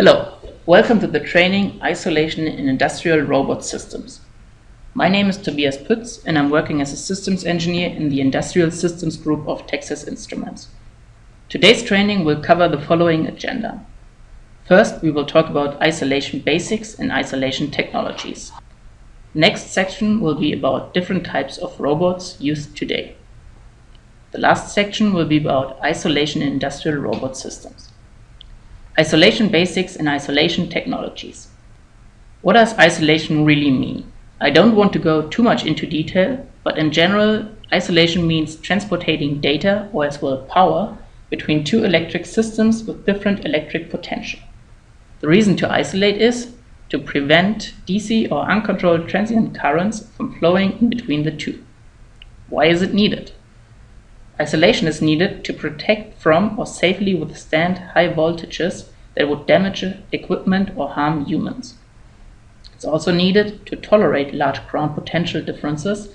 Hello, welcome to the training Isolation in Industrial Robot Systems. My name is Tobias Pütz and I'm working as a systems engineer in the Industrial Systems Group of Texas Instruments. Today's training will cover the following agenda. First, we will talk about isolation basics and isolation technologies. Next section will be about different types of robots used today. The last section will be about isolation in industrial robot systems. Isolation basics and isolation technologies. What does isolation really mean? I don't want to go too much into detail, but in general, isolation means transporting data or as well power between two electric systems with different electric potential. The reason to isolate is to prevent DC or uncontrolled transient currents from flowing in between the two. Why is it needed? Isolation is needed to protect from or safely withstand high voltages that would damage equipment or harm humans. It's also needed to tolerate large ground potential differences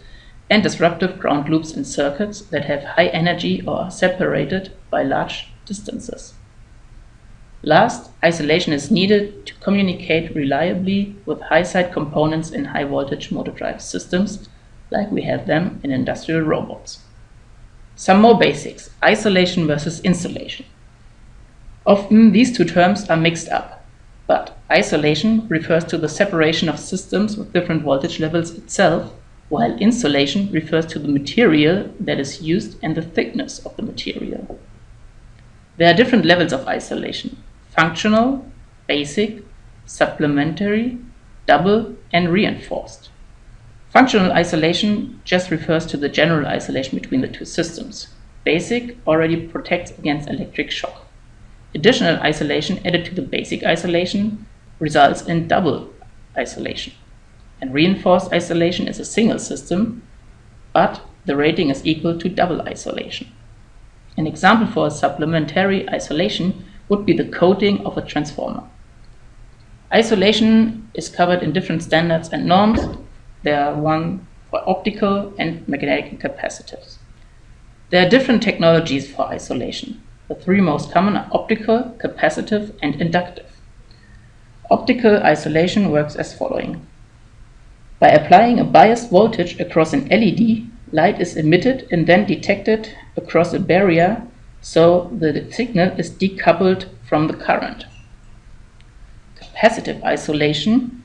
and disruptive ground loops in circuits that have high energy or are separated by large distances. Last, isolation is needed to communicate reliably with high-side components in high-voltage motor drive systems, like we have them in industrial robots. Some more basics, isolation versus insulation. Often these two terms are mixed up, but isolation refers to the separation of systems with different voltage levels itself, while insulation refers to the material that is used and the thickness of the material. There are different levels of isolation functional, basic, supplementary, double, and reinforced. Functional isolation just refers to the general isolation between the two systems. Basic already protects against electric shock. Additional isolation added to the basic isolation results in double isolation. And reinforced isolation is a single system, but the rating is equal to double isolation. An example for a supplementary isolation would be the coating of a transformer. Isolation is covered in different standards and norms. There are one for optical and magnetic capacitors. There are different technologies for isolation. The three most common are optical, capacitive, and inductive. Optical isolation works as following. By applying a biased voltage across an LED, light is emitted and then detected across a barrier so the signal is decoupled from the current. Capacitive isolation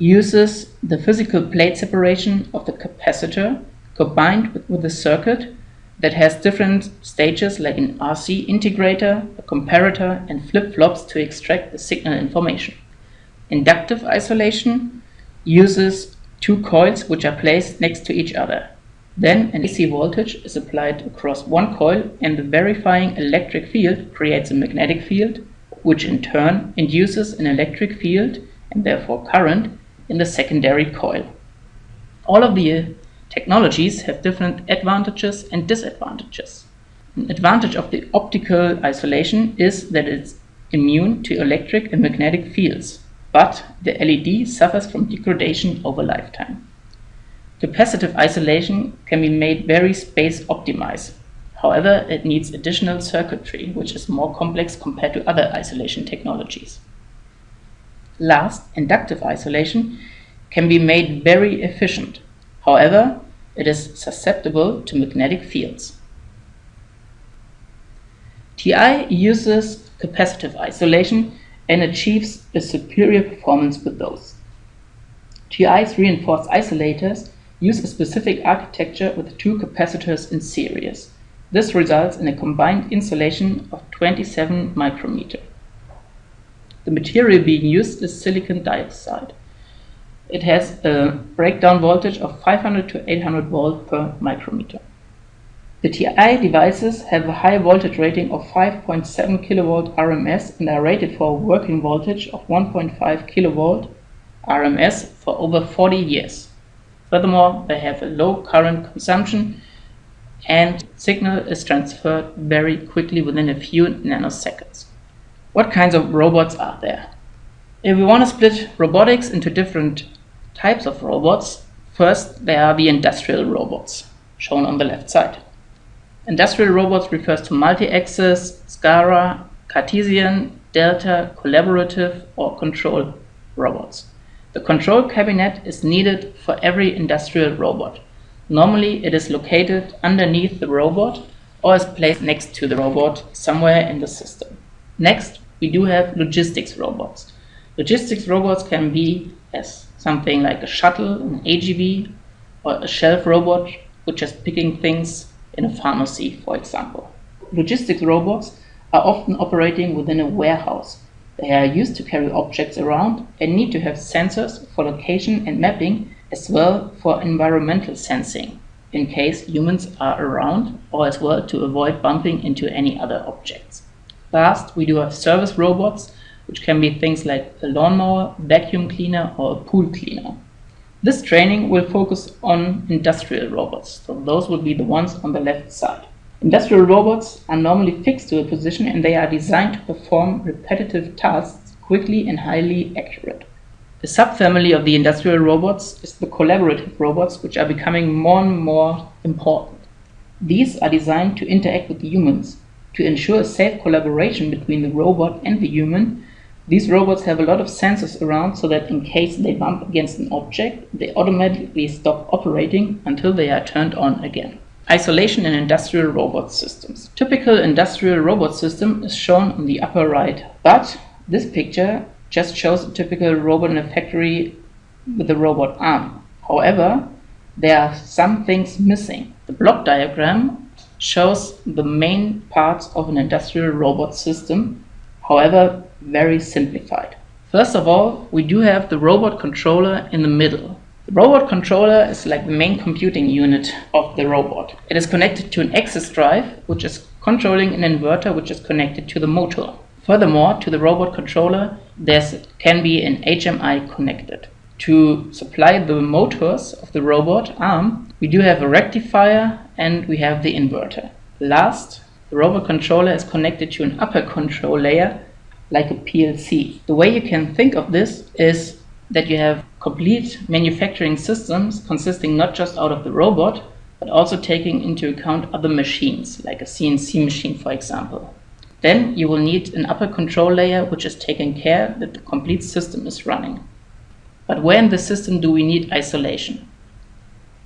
uses the physical plate separation of the capacitor combined with, with a circuit that has different stages like an RC integrator, a comparator, and flip-flops to extract the signal information. Inductive isolation uses two coils which are placed next to each other. Then an AC voltage is applied across one coil and the verifying electric field creates a magnetic field, which in turn induces an electric field and therefore current in the secondary coil. All of the uh, technologies have different advantages and disadvantages. An advantage of the optical isolation is that it's immune to electric and magnetic fields, but the LED suffers from degradation over lifetime. Capacitive isolation can be made very space optimized. However, it needs additional circuitry, which is more complex compared to other isolation technologies. Last, inductive isolation can be made very efficient. However, it is susceptible to magnetic fields. TI uses capacitive isolation and achieves a superior performance with those. TI's reinforced isolators use a specific architecture with two capacitors in series. This results in a combined insulation of 27 micrometer. The material being used is silicon dioxide. It has a breakdown voltage of 500 to 800 volt per micrometer. The TI devices have a high voltage rating of 5.7 kV RMS and are rated for a working voltage of 1.5 kV RMS for over 40 years. Furthermore, they have a low current consumption and signal is transferred very quickly within a few nanoseconds. What kinds of robots are there? If we want to split robotics into different types of robots, first there are the industrial robots, shown on the left side. Industrial robots refers to multi-axis, SCARA, Cartesian, delta, collaborative, or control robots. The control cabinet is needed for every industrial robot. Normally it is located underneath the robot or is placed next to the robot somewhere in the system. Next, we do have logistics robots. Logistics robots can be as something like a shuttle, an AGV, or a shelf robot, which is picking things in a pharmacy, for example. Logistics robots are often operating within a warehouse they are used to carry objects around and need to have sensors for location and mapping as well for environmental sensing in case humans are around or as well to avoid bumping into any other objects. Last, we do have service robots, which can be things like a lawnmower, vacuum cleaner, or a pool cleaner. This training will focus on industrial robots, so those will be the ones on the left side. Industrial robots are normally fixed to a position and they are designed to perform repetitive tasks quickly and highly accurate. A subfamily of the industrial robots is the collaborative robots, which are becoming more and more important. These are designed to interact with humans. To ensure a safe collaboration between the robot and the human, these robots have a lot of sensors around so that in case they bump against an object, they automatically stop operating until they are turned on again. Isolation in industrial robot systems. Typical industrial robot system is shown on the upper right, but this picture just shows a typical robot in a factory with a robot arm. However, there are some things missing. The block diagram shows the main parts of an industrial robot system, however, very simplified. First of all, we do have the robot controller in the middle. The robot controller is like the main computing unit of the robot. It is connected to an axis drive, which is controlling an inverter which is connected to the motor. Furthermore, to the robot controller, there can be an HMI connected. To supply the motors of the robot arm, we do have a rectifier and we have the inverter. Last, the robot controller is connected to an upper control layer like a PLC. The way you can think of this is that you have complete manufacturing systems consisting not just out of the robot, but also taking into account other machines, like a CNC machine, for example. Then you will need an upper control layer which is taking care that the complete system is running. But where in the system do we need isolation?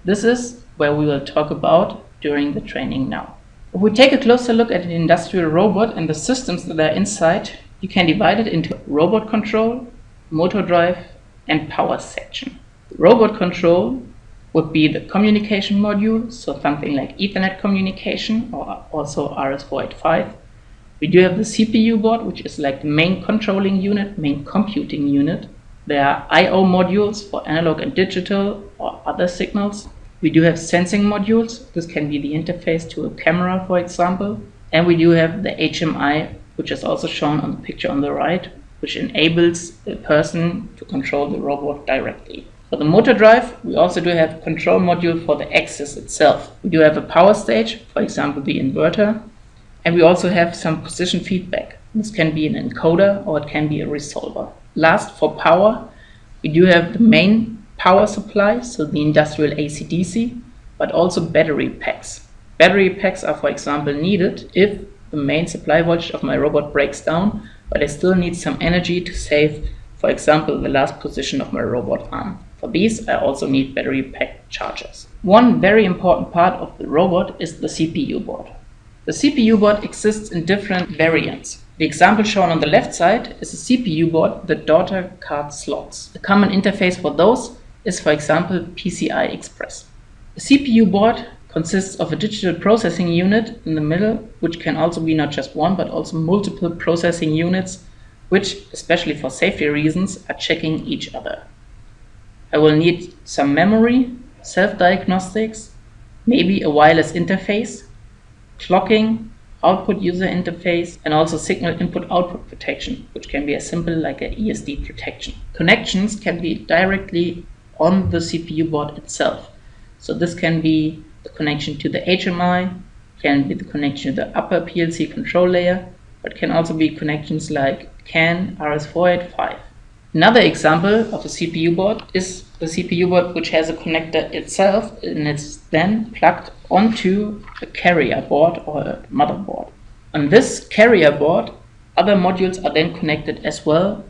This is where we will talk about during the training now. If we take a closer look at an industrial robot and the systems that are inside, you can divide it into robot control, motor drive, and power section. Robot control would be the communication module, so something like Ethernet communication or also RS485. We do have the CPU board, which is like the main controlling unit, main computing unit. There are I.O. modules for analog and digital or other signals. We do have sensing modules. This can be the interface to a camera, for example. And we do have the HMI, which is also shown on the picture on the right, which enables the person to control the robot directly. For the motor drive, we also do have control module for the axis itself. We do have a power stage, for example the inverter, and we also have some position feedback. This can be an encoder or it can be a resolver. Last, for power, we do have the main power supply, so the industrial AC-DC, but also battery packs. Battery packs are, for example, needed if the main supply voltage of my robot breaks down but I still need some energy to save, for example, the last position of my robot arm. For these, I also need battery pack chargers. One very important part of the robot is the CPU board. The CPU board exists in different variants. The example shown on the left side is a CPU board with daughter card slots. The common interface for those is, for example, PCI Express. The CPU board consists of a digital processing unit in the middle, which can also be not just one, but also multiple processing units, which, especially for safety reasons, are checking each other. I will need some memory, self-diagnostics, maybe a wireless interface, clocking, output user interface, and also signal input-output protection, which can be as simple like a ESD protection. Connections can be directly on the CPU board itself. So this can be the connection to the HMI, can be the connection to the upper PLC control layer, but can also be connections like CAN RS485. Another example of a CPU board is the CPU board which has a connector itself and it's then plugged onto a carrier board or a motherboard. On this carrier board Other modules are then connected as well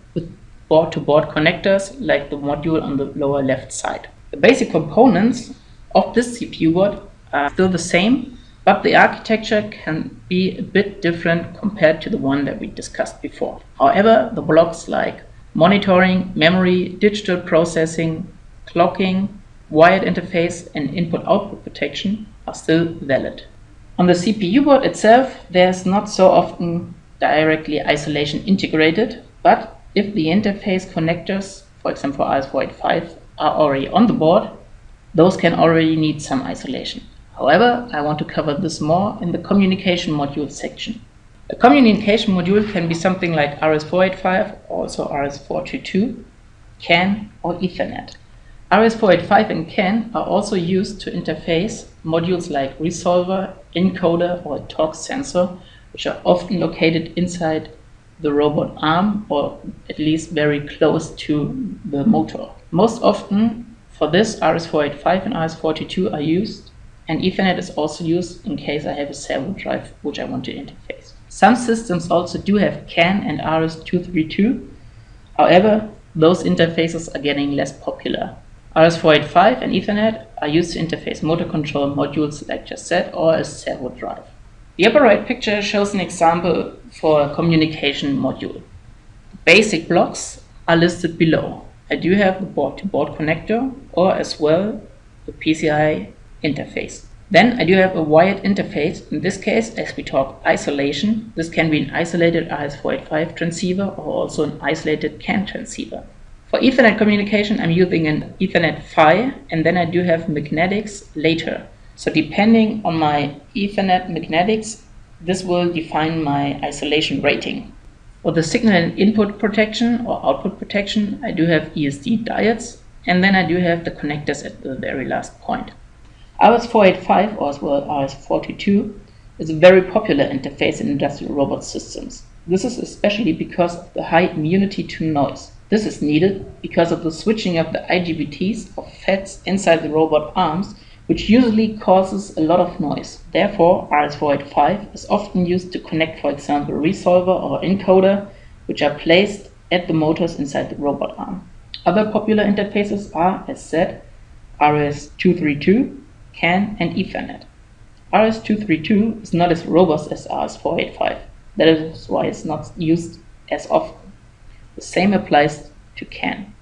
board-to-board connectors like the module on the lower left side. The basic components of this CPU board are still the same, but the architecture can be a bit different compared to the one that we discussed before. However, the blocks like monitoring, memory, digital processing, clocking, wired interface, and input-output protection are still valid. On the CPU board itself, there's not so often directly isolation integrated, but if the interface connectors, for example for RS485, are already on the board, those can already need some isolation. However, I want to cover this more in the communication module section. A communication module can be something like RS485, also RS422, CAN, or Ethernet. RS485 and CAN are also used to interface modules like resolver, encoder, or torque sensor, which are often located inside the robot arm or at least very close to the motor. Most often for this RS485 and RS422 are used and Ethernet is also used in case I have a servo drive which I want to interface. Some systems also do have CAN and RS232. However, those interfaces are getting less popular. RS485 and Ethernet are used to interface motor control modules like just said or a servo drive. The upper right picture shows an example for a communication module. The basic blocks are listed below. I do have the board-to-board -board connector or as well the PCI interface. Then I do have a wired interface. In this case, as we talk isolation, this can be an isolated RS485 transceiver or also an isolated CAN transceiver. For Ethernet communication, I'm using an Ethernet PHY and then I do have magnetics later. So depending on my Ethernet magnetics, this will define my isolation rating. For the signal and input protection or output protection, I do have ESD diodes, and then I do have the connectors at the very last point. RS485 or as well RS422 is a very popular interface in industrial robot systems. This is especially because of the high immunity to noise. This is needed because of the switching of the IGBTs of FETs inside the robot arms which usually causes a lot of noise. Therefore, RS485 is often used to connect, for example, resolver or encoder, which are placed at the motors inside the robot arm. Other popular interfaces are, as said, RS232, CAN, and Ethernet. RS232 is not as robust as RS485. That is why it's not used as often. The same applies to CAN.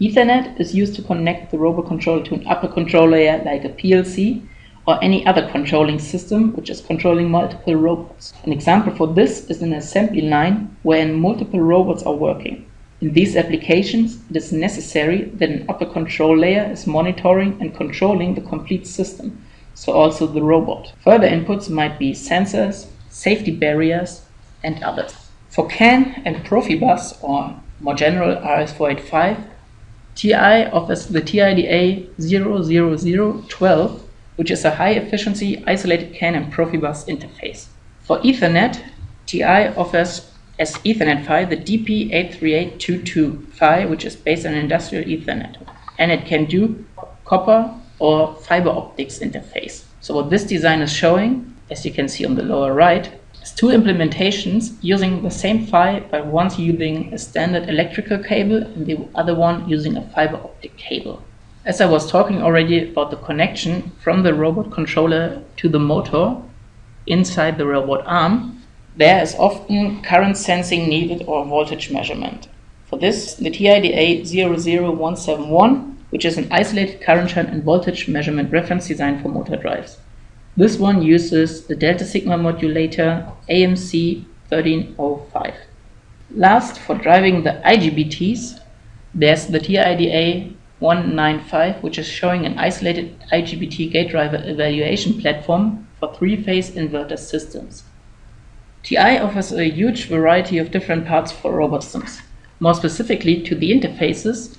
Ethernet is used to connect the robot controller to an upper control layer like a PLC or any other controlling system which is controlling multiple robots. An example for this is an assembly line wherein multiple robots are working. In these applications, it is necessary that an upper control layer is monitoring and controlling the complete system, so also the robot. Further inputs might be sensors, safety barriers, and others. For CAN and Profibus, or more general RS485, TI offers the TIDA 00012, which is a high efficiency isolated CAN and Profibus interface. For Ethernet, TI offers as Ethernet PHY the DP83822 PHY, which is based on industrial Ethernet, and it can do copper or fiber optics interface. So what this design is showing, as you can see on the lower right, two implementations using the same PHY, but one's using a standard electrical cable and the other one using a fiber optic cable. As I was talking already about the connection from the robot controller to the motor inside the robot arm, there is often current sensing needed or voltage measurement. For this, the TIDA 00171, which is an isolated current and voltage measurement reference design for motor drives. This one uses the delta sigma modulator AMC 1305. Last, for driving the IGBTs, there's the TIDA 195, which is showing an isolated IGBT gate driver evaluation platform for three-phase inverter systems. TI offers a huge variety of different parts for robot systems. More specifically to the interfaces,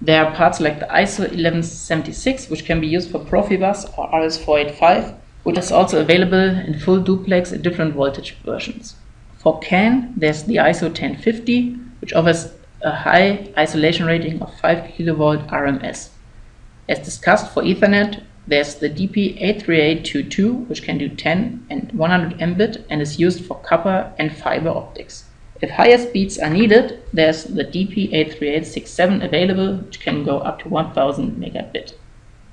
there are parts like the ISO 1176, which can be used for Profibus or RS485, which is also available in full duplex in different voltage versions. For CAN, there's the ISO 1050, which offers a high isolation rating of 5 kV RMS. As discussed for Ethernet, there's the DP83822, which can do 10 and 100 Mbit and is used for copper and fiber optics. If higher speeds are needed, there's the DP83867 available, which can go up to 1000 megabit.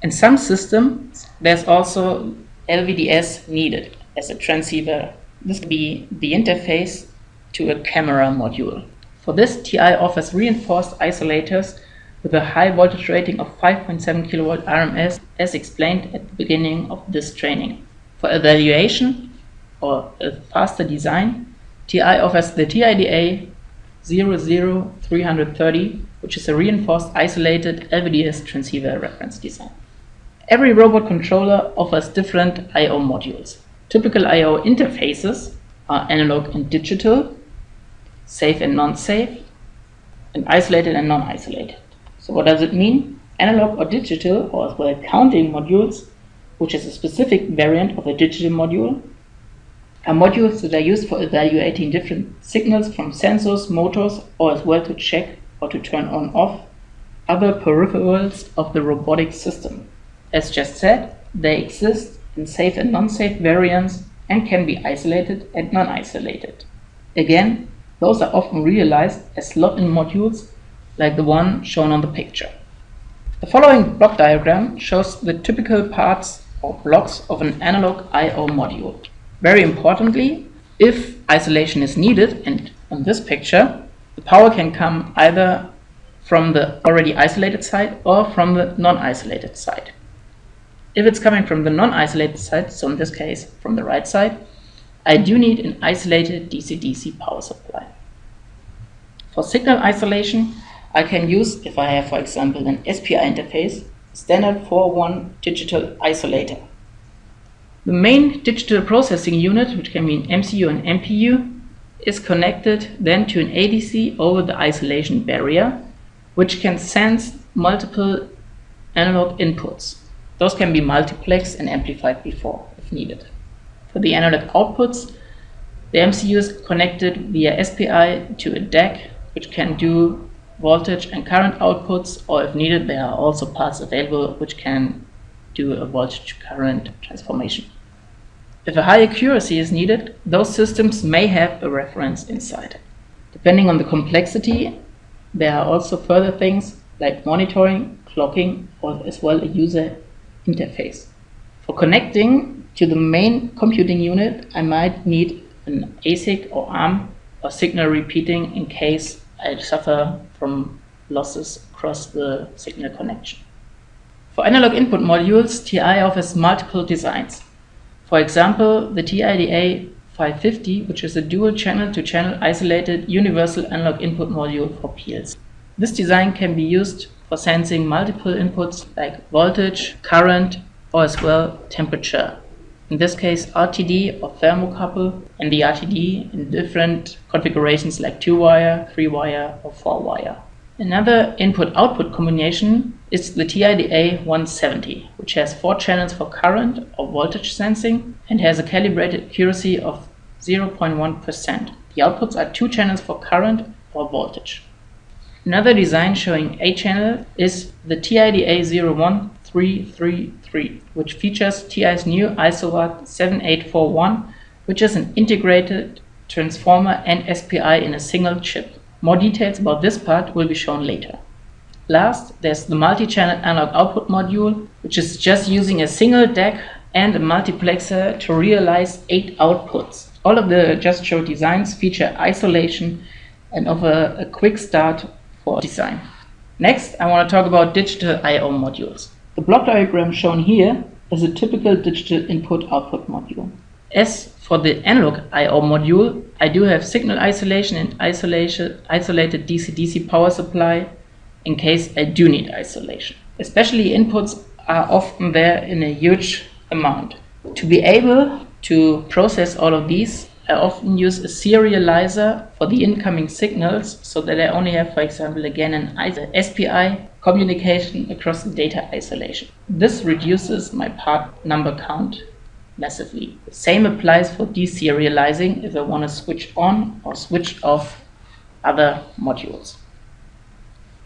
In some systems, there's also LVDS needed as a transceiver. This would be the interface to a camera module. For this, TI offers reinforced isolators with a high voltage rating of 5.7 kV RMS as explained at the beginning of this training. For evaluation or a faster design, TI offers the TIDA 00330, which is a reinforced isolated LVDS transceiver reference design. Every robot controller offers different I.O. modules. Typical I.O. interfaces are analog and digital, safe and non-safe, and isolated and non-isolated. So what does it mean? Analog or digital, or as well counting modules, which is a specific variant of a digital module, are modules that are used for evaluating different signals from sensors, motors, or as well to check or to turn on off other peripherals of the robotic system. As just said, they exist in safe and non-safe variants and can be isolated and non-isolated. Again, those are often realized as slot-in modules like the one shown on the picture. The following block diagram shows the typical parts or blocks of an analog I.O. module. Very importantly, if isolation is needed, and on this picture, the power can come either from the already isolated side or from the non-isolated side. If it's coming from the non-isolated side, so in this case from the right side, I do need an isolated DC-DC power supply. For signal isolation, I can use, if I have, for example, an SPI interface, standard 4.1 digital isolator. The main digital processing unit, which can be an MCU and MPU, is connected then to an ADC over the isolation barrier, which can sense multiple analog inputs. Those can be multiplexed and amplified before, if needed. For the analog outputs, the MCU is connected via SPI to a DAC, which can do voltage and current outputs, or if needed, there are also parts available which can do a voltage current transformation. If a high accuracy is needed, those systems may have a reference inside. Depending on the complexity, there are also further things like monitoring, clocking, or as well a user interface. For connecting to the main computing unit, I might need an ASIC or ARM or signal repeating in case I suffer from losses across the signal connection. For analog input modules, TI offers multiple designs. For example, the TIDA 550, which is a dual channel to channel isolated universal analog input module for PLC. This design can be used for sensing multiple inputs like voltage, current, or as well temperature in this case RTD or thermocouple, and the RTD in different configurations like 2-wire, 3-wire or 4-wire. Another input-output combination is the TIDA 170, which has four channels for current or voltage sensing and has a calibrated accuracy of 0.1%. The outputs are two channels for current or voltage. Another design showing a channel is the TIDA 01 333, which features TI's new ISOW 7841, which is an integrated transformer and SPI in a single chip. More details about this part will be shown later. Last, there's the multi-channel analog output module, which is just using a single DAC and a multiplexer to realize eight outputs. All of the just showed designs feature isolation and offer a quick start for design. Next, I want to talk about digital I.O. modules. The block diagram shown here is a typical digital input-output module. As for the analog I.O. module, I do have signal isolation and isolation, isolated DC-DC power supply in case I do need isolation. Especially inputs are often there in a huge amount. To be able to process all of these, I often use a serializer for the incoming signals so that I only have, for example, again an SPI communication across the data isolation. This reduces my part number count massively. The same applies for deserializing if I want to switch on or switch off other modules.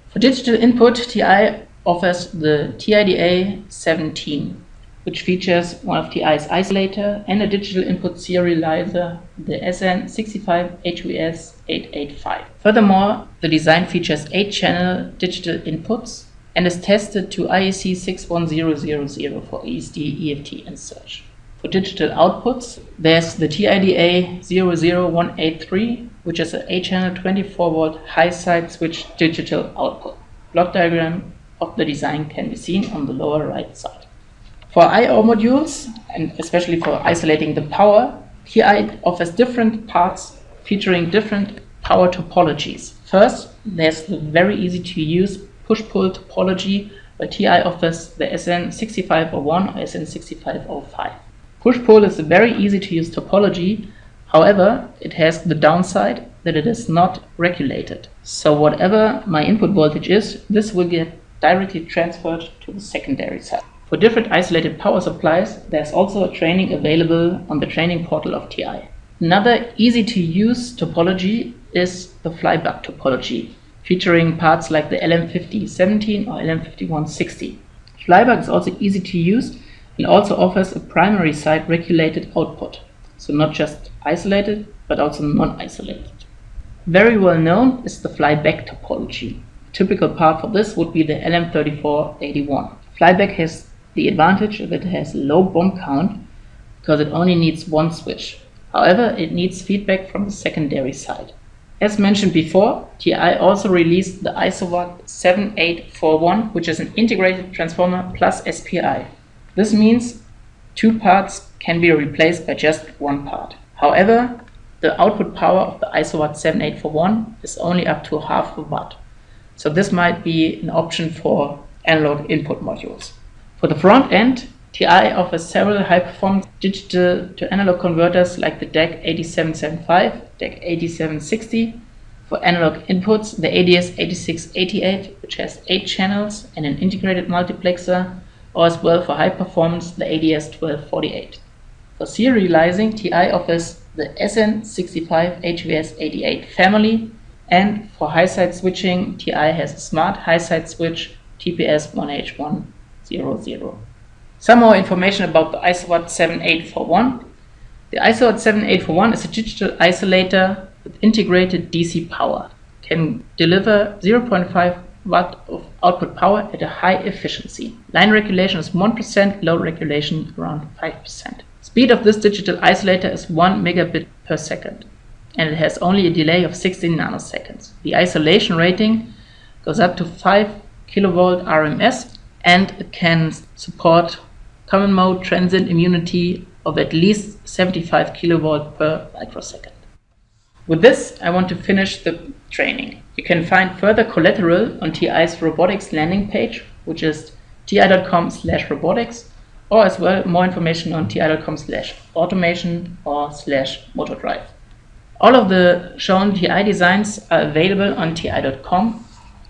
For digital input, TI offers the TIDA 17, which features one of TI's isolator and a digital input serializer, the SN65HVS885. Furthermore, the design features 8-channel digital inputs and is tested to IEC 61000 for ESD, EFT, and surge. For digital outputs, there's the TIDA 00183, which is an 8-channel 24-volt high-side switch digital output. Block diagram of the design can be seen on the lower right side. For I.O. modules, and especially for isolating the power, TI offers different parts featuring different power topologies. First, there's the very easy to use push-pull topology where TI offers the SN6501 or SN6505. Push-pull is a very easy to use topology, however, it has the downside that it is not regulated. So whatever my input voltage is, this will get directly transferred to the secondary side. For different isolated power supplies, there's also a training available on the training portal of TI. Another easy to use topology is the Fly-Buck topology, featuring parts like the LM5017 or LM5160. Fly-Buck is also easy to use and also offers a primary side regulated output, so not just isolated but also non-isolated. Very well known is the flyback topology. A typical part for this would be the LM3481. Flyback has the advantage of it has low BOM count because it only needs one switch. However, it needs feedback from the secondary side. As mentioned before, TI also released the ISOW 7841, which is an integrated transformer plus SPI. This means two parts can be replaced by just one part. However, the output power of the ISOW 7841 is only up to half a watt. So this might be an option for analog input modules. For the front end, TI offers several high-performance digital to analog converters like the DAC 8775, DAC 8760. For analog inputs, the ADS 8688, which has 8 channels and an integrated multiplexer, or as well for high performance, the ADS 1248. For serializing, TI offers the SN65 HVS88 family, and for high-side switching, TI has a smart high-side switch TPS1H1 zero, zero. Some more information about the ISOW 7841. The ISOW 7841 is a digital isolator with integrated DC power. Can deliver 0.5 watt of output power at a high efficiency. Line regulation is 1%, load regulation around 5%. Speed of this digital isolator is 1 megabit per second and it has only a delay of 16 nanoseconds. The isolation rating goes up to 5 kilovolt RMS and it can support common mode transient immunity of at least 75 kilovolt per microsecond. With this, I want to finish the training. You can find further collateral on TI's robotics landing page, which is ti.com slash robotics, or as well more information on ti.com slash automation or slash motordrive. All of the shown TI designs are available on ti.com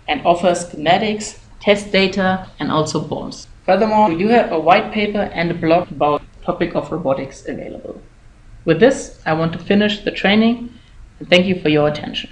and offer schematics, test data, and also BOMs. Furthermore, we do have a white paper and a blog about the topic of robotics available. With this, I want to finish the training and thank you for your attention.